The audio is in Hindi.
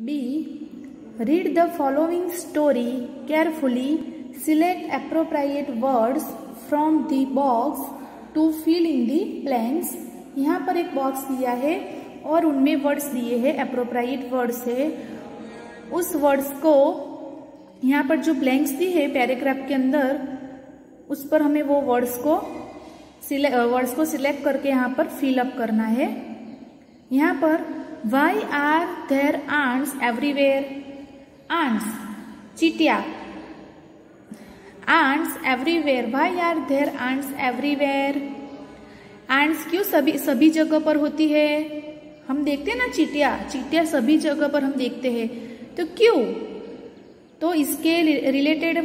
B read the following story carefully select appropriate words from the box to fill in the blanks यहाँ पर एक बॉक्स दिया है और उनमें वर्ड्स दिए हैं अप्रोप्राइएट वर्ड्स है। उस वर्ड्स को यहाँ पर जो ब्लैंक्स दी है पैराग्राफ के अंदर, उस पर हमें वो वर्ड्स को वर्ड्स को सिलेक्ट करके यहाँ पर फिलअप करना है। यहाँ पर why are there ants everywhere ants Chittiyaan ants everywhere why are there ants everywhere ants क्यों सभी सभी जगह पर होती है? हम देखते हैं ना चीटिया चीटिया सभी जगह पर हम देखते हैं। तो क्यों? तो इसके रिलेटेड